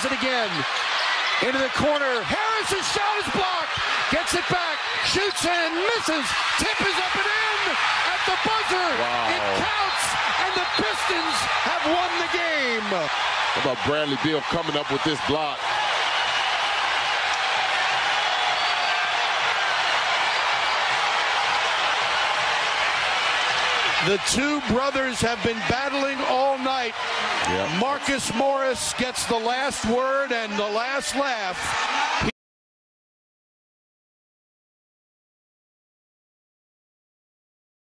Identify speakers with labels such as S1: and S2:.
S1: does it again. Into the corner. Harris's shot is blocked. Gets it back. Shoots and misses. Tip is up and in at the buzzer.
S2: Wow.
S1: It counts, and the Pistons have won the game.
S2: How about Bradley Beal coming up with this block?
S1: The two brothers have been battling all night.
S2: Yep.
S1: Marcus Morris gets the last word and the last laugh.